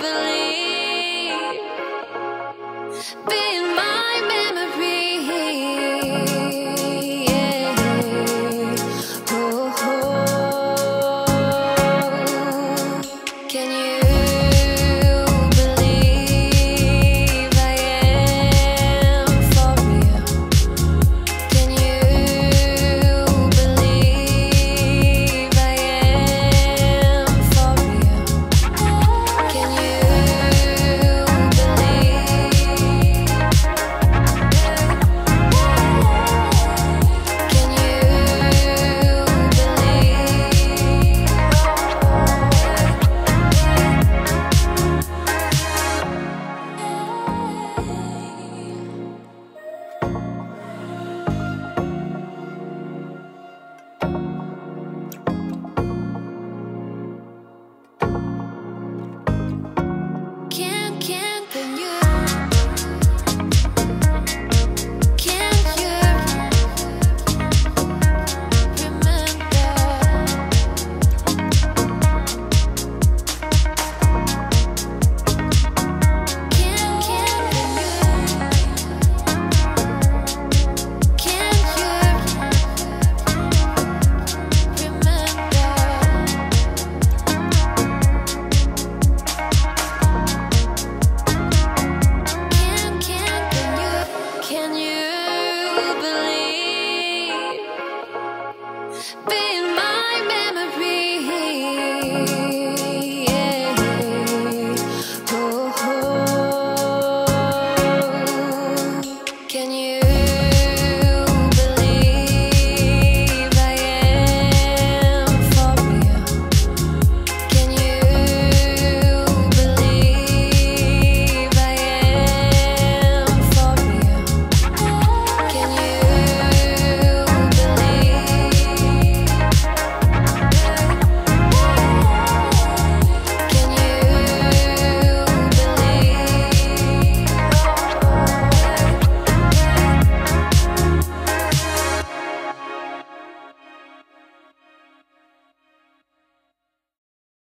believe be my memory.